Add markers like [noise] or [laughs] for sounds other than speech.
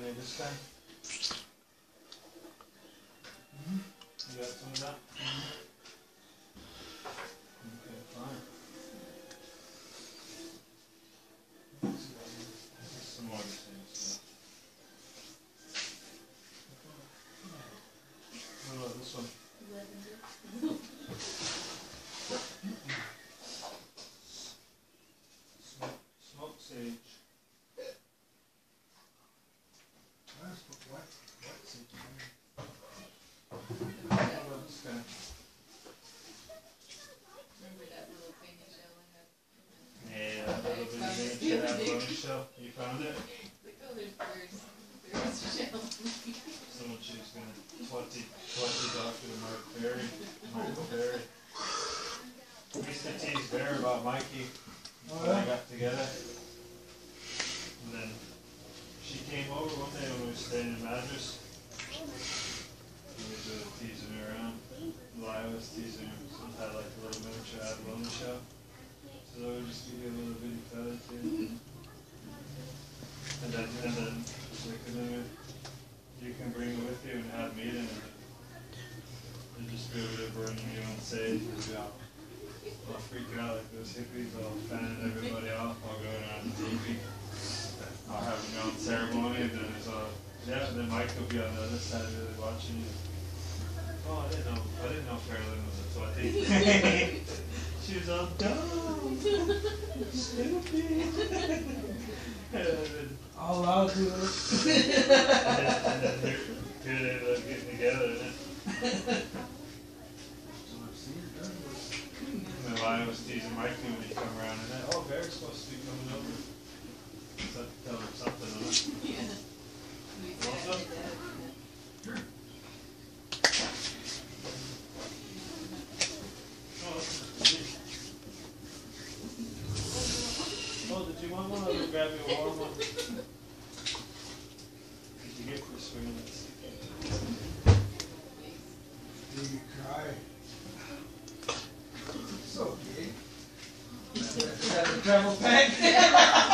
time? Mm-hmm. You got some of that? Okay, fine. Some more things, yeah. What about this one? Smoke, smoke sage. What, what's it? What about this guy? Remember that little baby shell I had? Yeah, that little bitty thing, that baloney shell, you found it? Like, oh, there's birds, there's shells. Someone she's gonna twenty, twenty Dr. Mark Perry, Michael Perry. We to Bear about Mikey when I got together. And then she came over one day when we were staying in Madras. And we were teasing her around. Lyle was teasing her, some had like a little miniature abalone shell. So I would just give you a little bitty feather too. And then, and then, like, you can bring it with you and have meeting and you just be there burning your own sage and be all, all freak out like those hippies, all fanning everybody off while going the teepee. All have your own ceremony and then it's all, yeah, and then Mike will be on the other side of it watching you. Oh, I didn't know, I didn't know Carolyn was a twenty. [laughs] she was all dumb, stupid. then All I'll do is. and then, and then here, here they up getting together, [laughs] and then, and then Lion come around, and then, oh, supposed to be coming over. So, tell something? Yeah. Also? did. Oh. Did you want one? I'll grab you a warm one. Did you get for stick? Do you cry? It's okay. Travel pack?